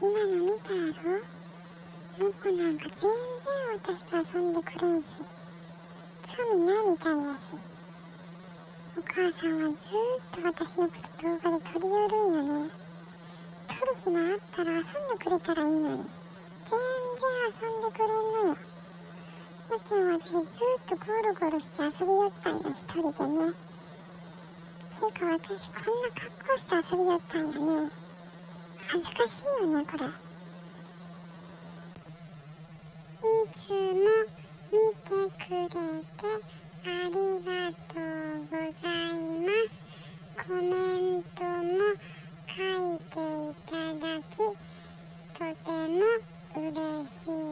今の見たやろ向こうなんか全然私と遊んでくれんし興味ないみたいやし。お母さんはずっと私のこと動画で撮り寄るんよね。撮る暇あったら遊んでくれたらいいのに。全然遊んでくれんのよ。やけん私ずっとゴロゴロして遊びよったんよ一人でね。ていうか私こんな格好して遊びよったんやね。恥ずかしいよねこれ。いつも見てくれてありがとうございます。コメントも書いていただきとても嬉しい。